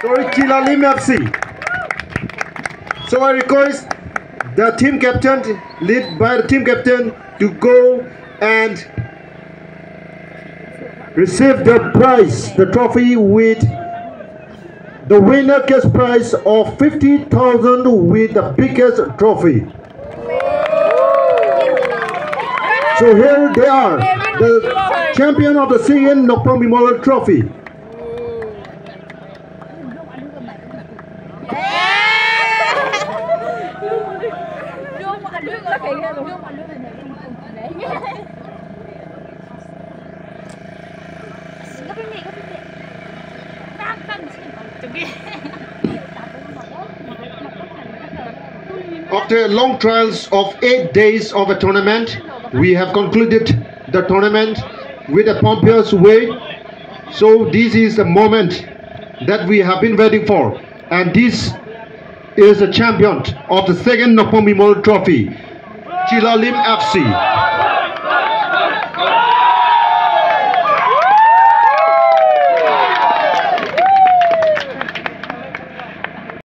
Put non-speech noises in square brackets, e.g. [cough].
Sorry, Chilalim FC. So I request the team captain, led by the team captain, to go and receive the prize, the trophy with the winner gets prize of 50,000 with the biggest trophy. So here they are, the champion of the Sian Nokpang Memorial Trophy. [laughs] After long trials of eight days of a tournament, we have concluded the tournament with a pompous way. So this is the moment that we have been waiting for. And this is the champion of the second Nokpang Memorial Trophy, Chilalim FC.